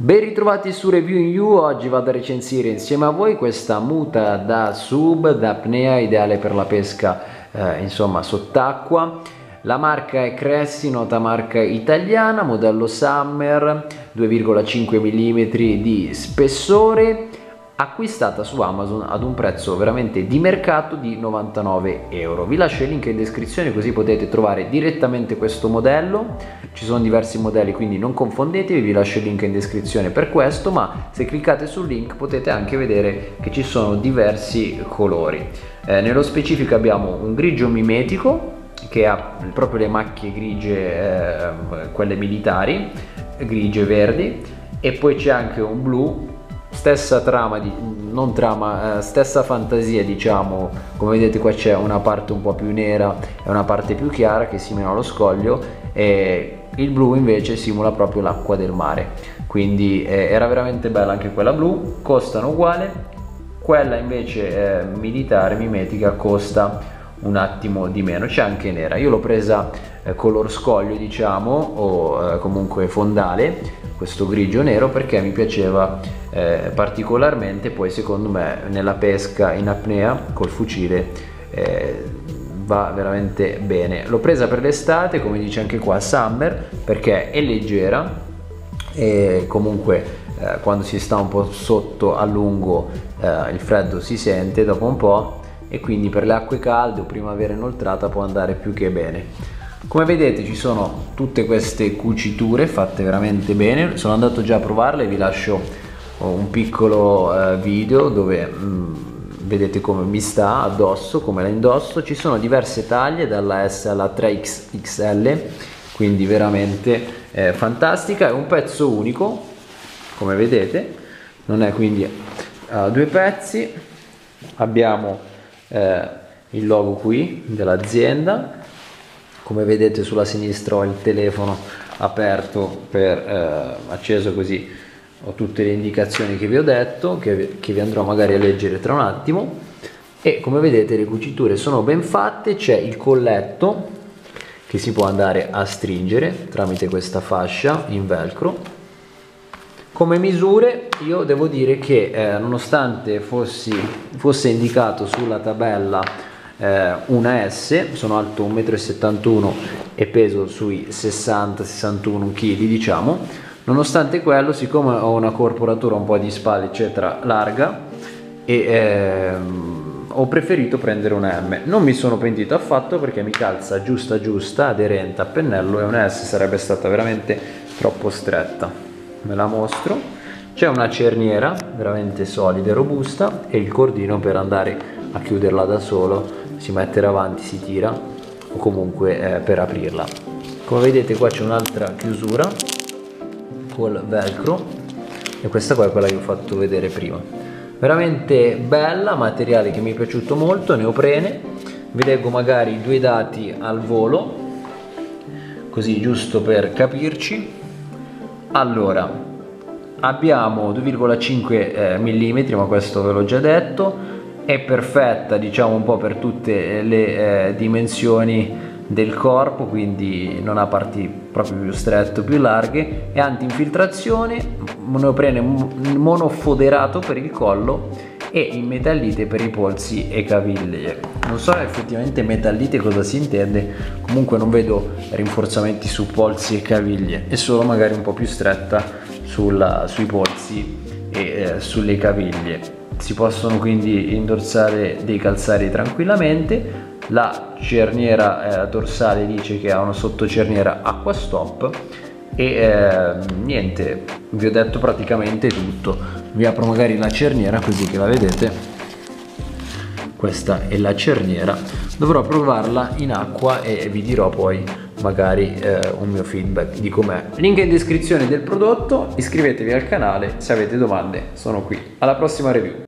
Ben ritrovati su Review in You, oggi vado a recensire insieme a voi questa muta da sub, da apnea, ideale per la pesca eh, insomma sott'acqua. La marca è Cressi, nota marca italiana, modello Summer, 2,5 mm di spessore acquistata su Amazon ad un prezzo veramente di mercato di 99 euro. Vi lascio il link in descrizione così potete trovare direttamente questo modello. Ci sono diversi modelli quindi non confondetevi, vi lascio il link in descrizione per questo, ma se cliccate sul link potete anche vedere che ci sono diversi colori. Eh, nello specifico abbiamo un grigio mimetico che ha proprio le macchie grigie, eh, quelle militari, grigie verdi, e poi c'è anche un blu stessa trama, di, non trama, eh, stessa fantasia diciamo, come vedete qua c'è una parte un po' più nera e una parte più chiara che simula lo scoglio e il blu invece simula proprio l'acqua del mare, quindi eh, era veramente bella anche quella blu, costano uguale, quella invece eh, militare mimetica costa un attimo di meno. C'è anche nera. Io l'ho presa eh, color scoglio diciamo o eh, comunque fondale questo grigio nero perché mi piaceva eh, particolarmente poi secondo me nella pesca in apnea col fucile eh, va veramente bene. L'ho presa per l'estate come dice anche qua summer perché è leggera e comunque eh, quando si sta un po' sotto a lungo eh, il freddo si sente dopo un po' e quindi per le acque calde o primavera inoltrata può andare più che bene come vedete ci sono tutte queste cuciture fatte veramente bene. Sono andato già a provarle vi lascio un piccolo eh, video dove mm, vedete come mi sta addosso come la indosso. Ci sono diverse taglie dalla S alla 3XL quindi veramente eh, fantastica. È un pezzo unico come vedete. Non è quindi due pezzi. Abbiamo eh, il logo qui dell'azienda come vedete sulla sinistra ho il telefono aperto per eh, acceso così ho tutte le indicazioni che vi ho detto che, che vi andrò magari a leggere tra un attimo. E come vedete le cuciture sono ben fatte c'è il colletto che si può andare a stringere tramite questa fascia in velcro. Come misure io devo dire che eh, nonostante fossi, fosse indicato sulla tabella eh, una S, sono alto 1,71 m e peso sui 60-61 kg diciamo, nonostante quello siccome ho una corporatura un po' di spalle eccetera larga e ehm, ho preferito prendere una M. Non mi sono pentito affatto perché mi calza giusta giusta aderente a pennello e una S sarebbe stata veramente troppo stretta. Ve la mostro. C'è una cerniera veramente solida e robusta e il cordino per andare a chiuderla da solo si mette davanti si tira o comunque eh, per aprirla. Come vedete qua c'è un'altra chiusura col velcro e questa qua è quella che ho fatto vedere prima. Veramente bella materiale che mi è piaciuto molto neoprene vi leggo magari due dati al volo così giusto per capirci. Allora abbiamo 2,5 eh, mm ma questo ve l'ho già detto è perfetta diciamo un po' per tutte le eh, dimensioni del corpo quindi non ha parti proprio più strette o più larghe è anti-infiltrazione neoprene monofoderato per il collo e in metallite per i polsi e caviglie. Non so effettivamente metallite cosa si intende comunque non vedo rinforzamenti su polsi e caviglie è solo magari un po' più stretta sulla, sui polsi e eh, sulle caviglie si possono quindi indossare dei calzari tranquillamente. La cerniera eh, dorsale dice che ha una sottocerniera acqua stop e eh, niente vi ho detto praticamente tutto. Vi apro magari la cerniera così che la vedete. Questa è la cerniera. Dovrò provarla in acqua e vi dirò poi magari eh, un mio feedback di com'è. Link in descrizione del prodotto. Iscrivetevi al canale se avete domande. Sono qui. Alla prossima review